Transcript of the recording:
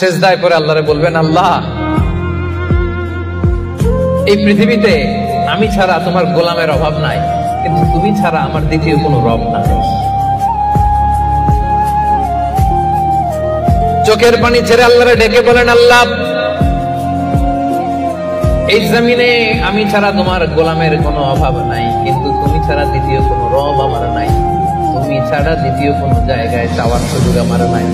শেষ দায় পরে আল্লাহরে বলবেন, আল্লাহ, এই পৃথিবীতে আমি ছাড়া তোমার গোলামের অভাব নাই, কিন্তু তুমি ছাড়া আমার দ্বিতীয় কোনো রব নাই। চোখের পানি ছেড়ে আল্লাহরে ডেকে বলেন, আল্লাহ, এই জমিনে আমি ছাড়া তোমার গোলামের কোনো অভাব নাই, কিন্তু তুমি ছাড়া দ্বিতীয় কোনো রব আমার নাই। তুমি ছাড়া দ্বিতীয় কোনো জায়গায় যাওয়ার সুযোগ আমার নাই।